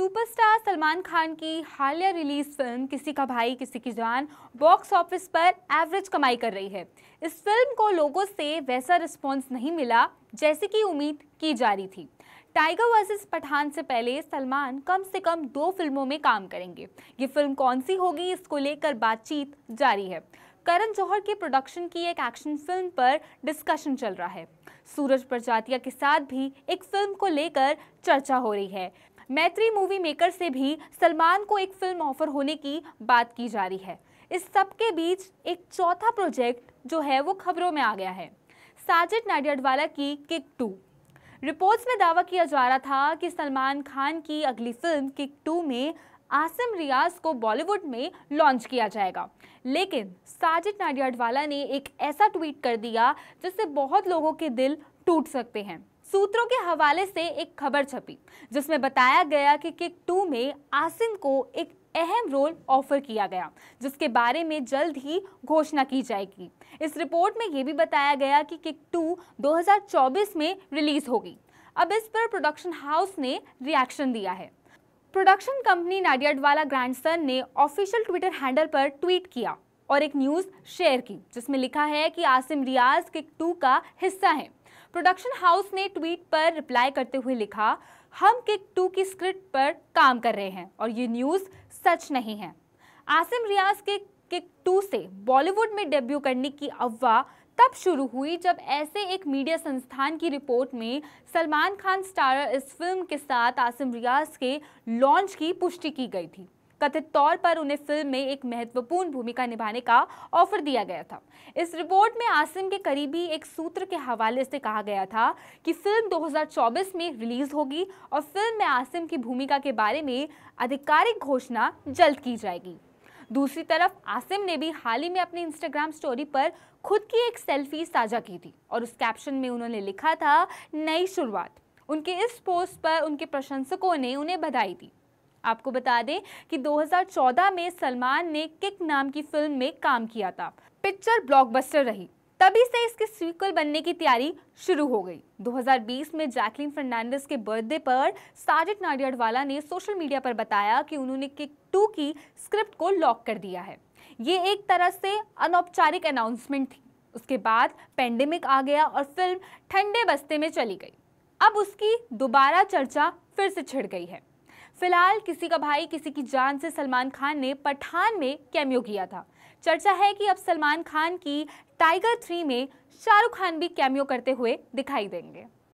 Superstar Salman Khan की हालिया release film किसी का भाई, किसी की जान बॉक्स ऑफ़िस पर एवरेज कमाई कर रही है। इस फ़िल्म को लोगों से वैसा रिस्पांस नहीं मिला जैसे कि उम्मीद की जा रही थी। टाइगर वर्सेस पठान से पहले सलमान कम से कम दो फ़िल्मों में काम करेंगे। ये फ़िल्म कौन सी होगी, इसको लेकर बातचीत जारी है। करण जौहर के प्रोडक्शन की एक एक्शन फ़िल्म पर डिस्कशन चल रहा है। सूरज प्रजातिया के साथ भी एक फ़िल्म को लेकर चर्चा हो रही है। मैत्री मूवी मेकर से भी सलमान को एक फ़िल्म ऑफ़र होने की बात की जा रही है। इस सब के बीच एक चौथा प्रोजेक्ट जो है वो खबरों में आ गया है। साजिद नाडियाडवाला की किक टू। रिपोर्ट्स में दावा किया जा रहा था कि सलमान खान की अगली फ़िल्म किक टू में आसिम रियाज को बॉलीवुड में लॉन्च किया जाएगा। लेकिन साजिद नाडियाडवाला ने एक ऐसा ट्वीट कर दिया जिससे बहुत लोगों के दिल टूट सकते हैं। सूत्रों के हवाले से एक खबर छपी, जिसमें बताया गया कि किक टू में आसिम को एक अहम रोल ऑफ़र किया गया, जिसके बारे में जल्द ही घोषणा की जाएगी। इस रिपोर्ट में यह भी बताया गया कि किक टू 2024 में रिलीज़ होगी। अब इस पर प्रोडक्शन हाउस ने रिएक्शन दिया है। प्रोडक्शन कंपनी नाडियाडवाला ग्रैंडसन ने ऑफिशियल ट्विटर हैंडल पर ट्वीट किया और एक न्यूज़ शेयर की, जिसमें लिखा है कि आसिम रियाज किक टू का हिस्सा है। प्रोडक्शन हाउस ने ट्वीट पर रिप्लाई करते हुए लिखा, हम किक टू की स्क्रिप्ट पर काम कर रहे हैं और ये न्यूज़ सच नहीं है। आसिम रियाज के किक टू से बॉलीवुड में डेब्यू करने की अफवाह तब शुरू हुई जब ऐसे एक मीडिया संस्थान की रिपोर्ट में सलमान खान स्टारर इस फ़िल्म के साथ आसिम रियाज के लॉन्च की पुष्टि की गई थी। कथित तौर पर उन्हें फ़िल्म में एक महत्वपूर्ण भूमिका निभाने का ऑफ़र दिया गया था। इस रिपोर्ट में आसिम के करीबी एक सूत्र के हवाले से कहा गया था कि फ़िल्म 2024 में रिलीज़ होगी और फ़िल्म में आसिम की भूमिका के बारे में आधिकारिक घोषणा जल्द की जाएगी। दूसरी तरफ़, आसिम ने भी हाल ही में अपनी इंस्टाग्राम स्टोरी पर खुद की एक सेल्फी साझा की थी और उस कैप्शन में उन्होंने लिखा था, नई शुरुआत। उनके इस पोस्ट पर उनके प्रशंसकों ने उन्हें बधाई दी। आपको बता दें कि 2014 में सलमान ने किक नाम की फ़िल्म में काम किया था। पिक्चर ब्लॉकबस्टर रही। तभी से इसके सीक्वल बनने की तैयारी शुरू हो गई। 2020 में जैकलिन फर्नांडिस के बर्थडे पर साजिद नाडियाडवाला ने सोशल मीडिया पर बताया कि उन्होंने किक टू की स्क्रिप्ट को लॉक कर दिया है। ये एक तरह से अनौपचारिक अनाउंसमेंट थी। उसके बाद पेंडेमिक आ गया और फ़िल्म ठंडे बस्ते में चली गई। अब उसकी दोबारा चर्चा फिर से छिड़ गई है। फ़िलहाल किसी का भाई किसी की जान से सलमान खान ने पठान में कैमियो किया था। चर्चा है कि अब सलमान खान की टाइगर थ्री में शाहरुख खान भी कैमियो करते हुए दिखाई देंगे।